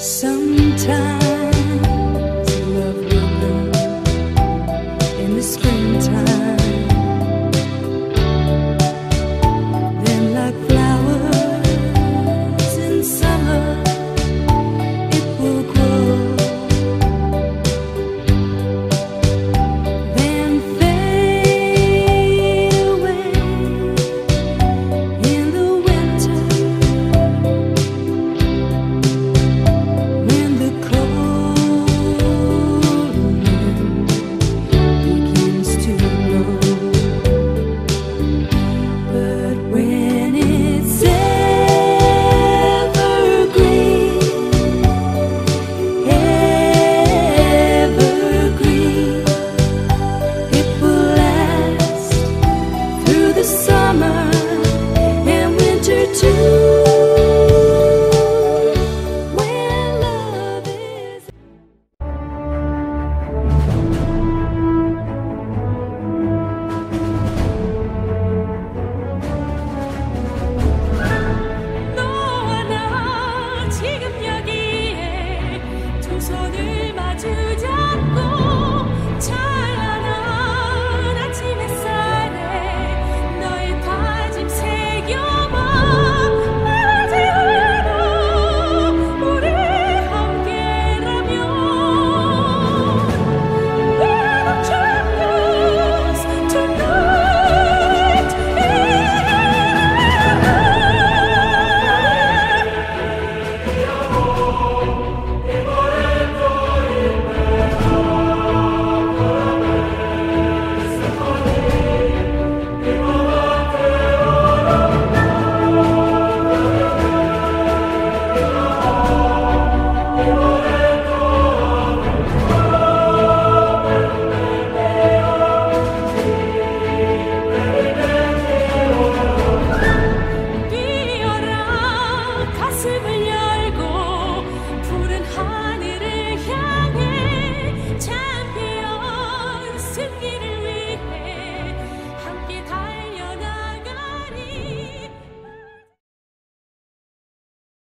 Sometimes